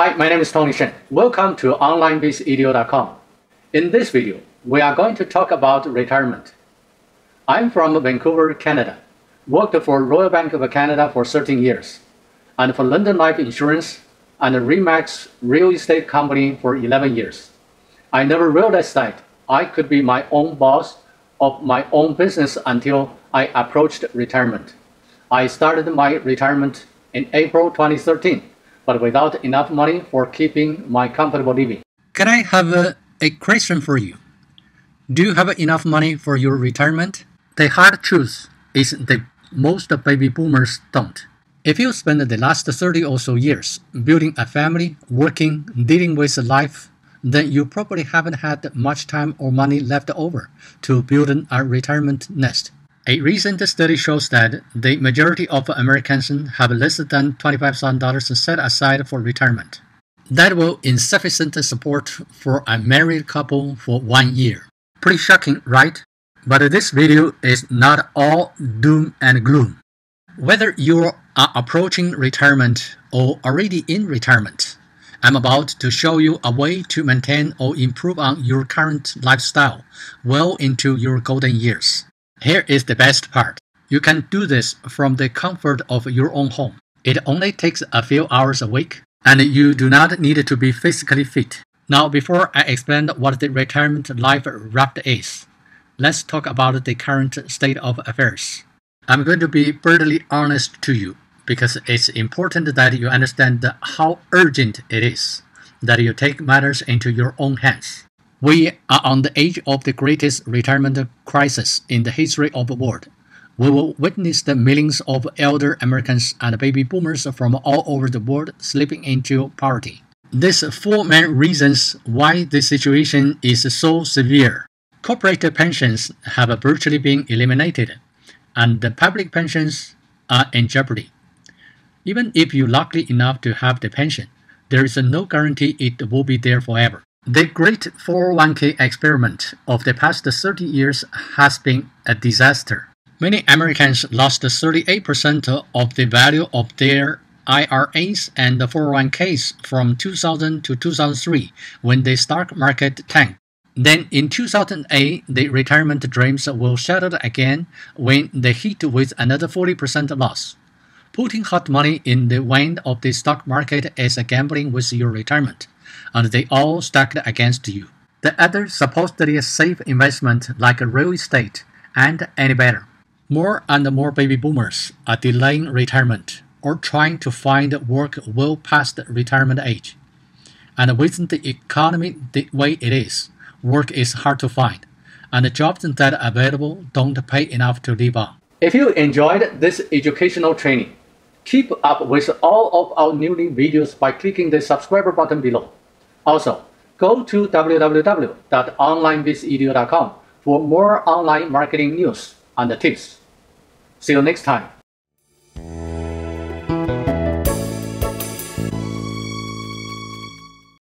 Hi, my name is Tony Shen. Welcome to OnlineBizEdu.com. In this video, we are going to talk about retirement. I'm from Vancouver, Canada. Worked for Royal Bank of Canada for 13 years, and for London Life Insurance and Remax Real Estate Company for 11 years. I never realized that I could be my own boss of my own business until I approached retirement. I started my retirement in April 2013, but without enough money for keeping my comfortable living. Can I have a, a question for you? Do you have enough money for your retirement? The hard truth is that most baby boomers don't. If you spend the last 30 or so years building a family, working, dealing with life, then you probably haven't had much time or money left over to build a retirement nest. A recent study shows that the majority of Americans have less than $25,000 set aside for retirement. That will insufficient support for a married couple for one year. Pretty shocking, right? But this video is not all doom and gloom. Whether you are uh, approaching retirement or already in retirement, I'm about to show you a way to maintain or improve on your current lifestyle well into your golden years. Here is the best part. You can do this from the comfort of your own home. It only takes a few hours a week, and you do not need to be physically fit. Now, before I explain what the retirement life raft is, let's talk about the current state of affairs. I'm going to be brutally honest to you because it's important that you understand how urgent it is that you take matters into your own hands. We are on the edge of the greatest retirement crisis in the history of the world. We will witness the millions of elder Americans and baby boomers from all over the world slipping into poverty. These four main reasons why the situation is so severe. Corporate pensions have virtually been eliminated, and the public pensions are in jeopardy. Even if you're lucky enough to have the pension, there is no guarantee it will be there forever. The great 401k experiment of the past 30 years has been a disaster. Many Americans lost 38% of the value of their IRAs and 401ks from 2000 to 2003 when the stock market tanked. Then in 2008, the retirement dreams will shattered again when they hit with another 40% loss. Putting hot money in the wind of the stock market is gambling with your retirement and they all stacked against you. The other supposedly safe investment like real estate and any better. More and more baby boomers are delaying retirement or trying to find work well past retirement age. And with the economy the way it is, work is hard to find, and the jobs that are available don't pay enough to live on. If you enjoyed this educational training, keep up with all of our newly videos by clicking the subscriber button below. Also, go to www.onlinebizedu.com for more online marketing news and tips. See you next time.